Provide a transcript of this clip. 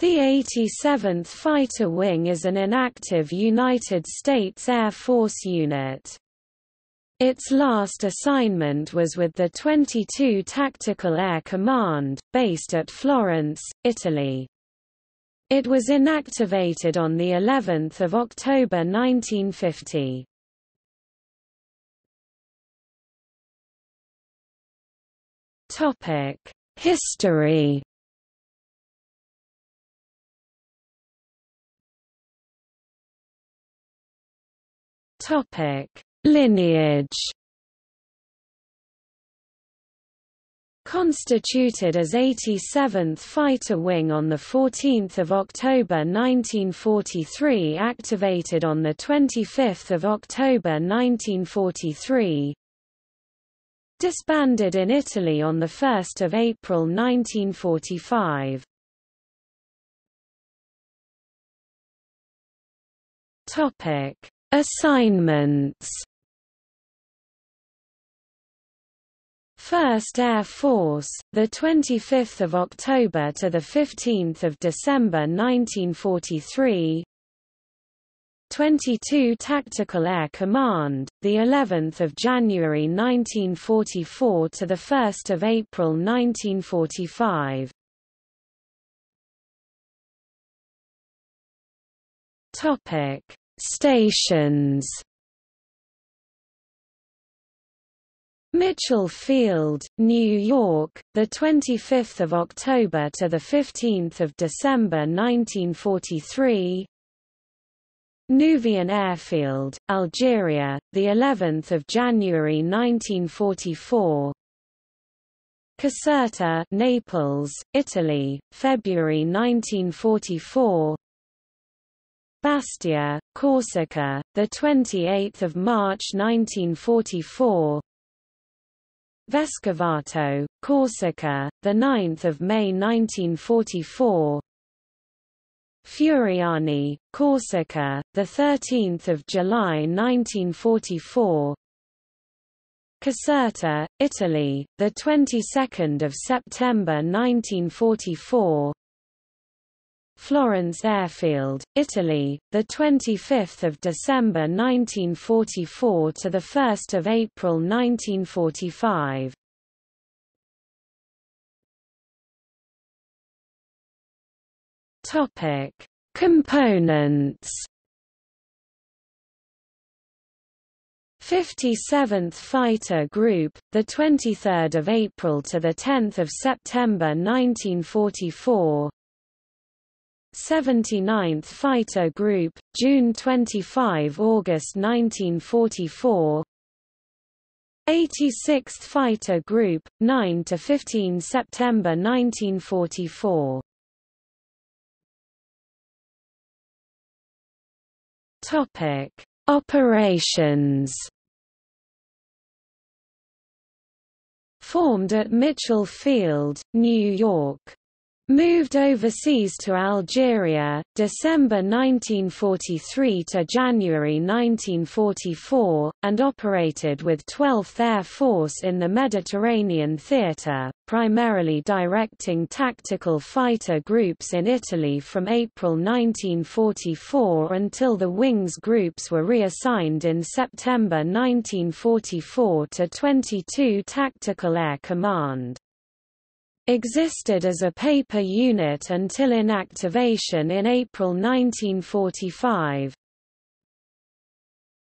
The 87th Fighter Wing is an inactive United States Air Force unit. Its last assignment was with the 22 Tactical Air Command, based at Florence, Italy. It was inactivated on the 11th of October 1950. Topic: History Topic: Lineage. Constituted as 87th Fighter Wing on 14 October 1943 activated on 25 October 1943 Disbanded in Italy on 1 April 1945 Topic Assignments First Air Force, the 25th of October to the 15th of December 1943. 22 Tactical Air Command, the 11th of January 1944 to the 1st of April 1945. Topic Stations Mitchell Field, New York, the 25th of October to the 15th of December 1943. Nouvion Airfield, Algeria, the 11th of January 1944. Caserta, Naples, Italy, February 1944. Bastia, Corsica, the 28th of March 1944. Vescovato, Corsica, the 9th of May 1944. Furiani, Corsica, the 13th of July 1944. Caserta, Italy, the 22nd of September 1944. Florence Airfield, Italy, the 25th of December 1944 to the 1st of April 1945. Topic: Components 57th Fighter Group, the 23rd of April to the 10th of September 1944. 79th Fighter Group, June 25 August 1944 86th Fighter Group, 9 to 15 September 1944 Topic: Operations. Formed at Mitchell Field, New York. Moved overseas to Algeria, December 1943 to January 1944, and operated with 12th Air Force in the Mediterranean theater, primarily directing tactical fighter groups in Italy from April 1944 until the Wings groups were reassigned in September 1944 to 22 Tactical Air Command existed as a paper unit until inactivation in April 1945.